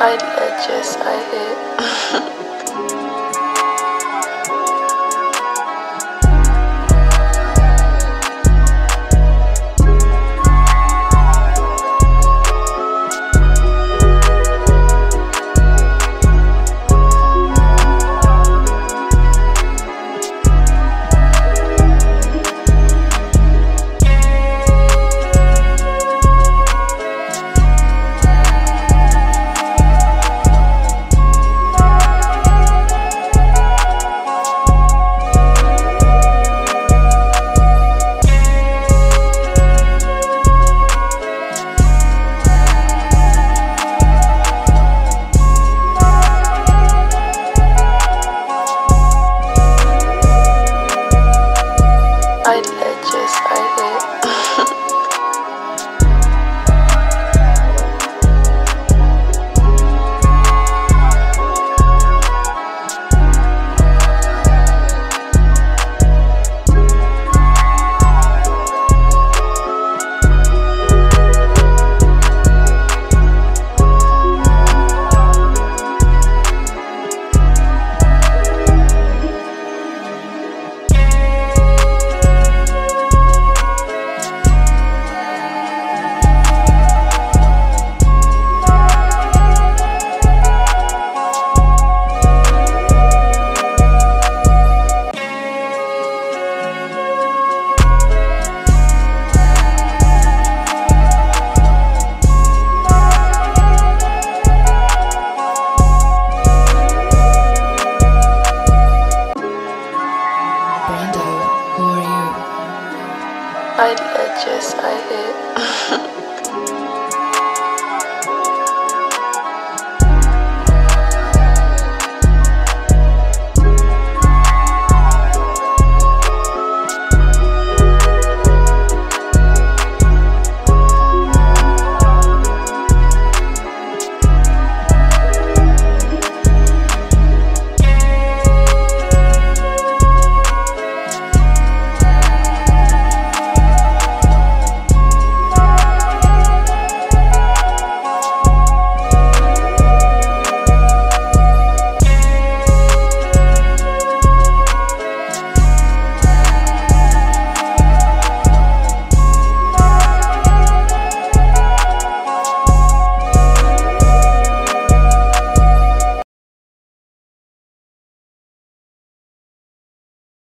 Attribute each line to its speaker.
Speaker 1: I did, yes, I hit.
Speaker 2: satisfied.
Speaker 1: Brando, who are you? I, I just, I hit.